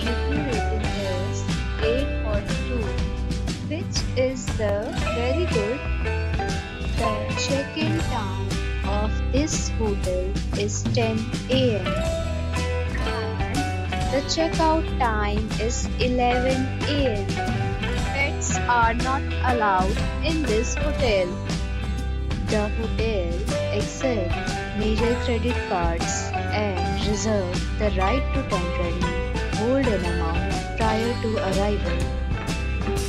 Review rating is 8.2, which is the very good. The check-in time of this hotel is 10 a.m. and the checkout time is 11 a.m. Pets are not allowed in this hotel. The hotel accepts major credit cards and reserve the right to temporarily hold an amount prior to arrival.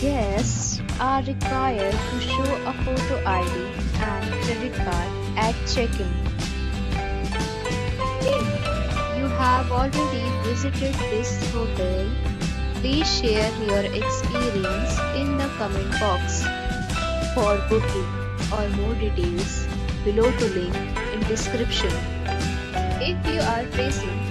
Guests are required to show a photo ID and credit card at check-in. If you have already visited this hotel, please share your experience in the comment box. For booking or more details, below the link in description. If you are facing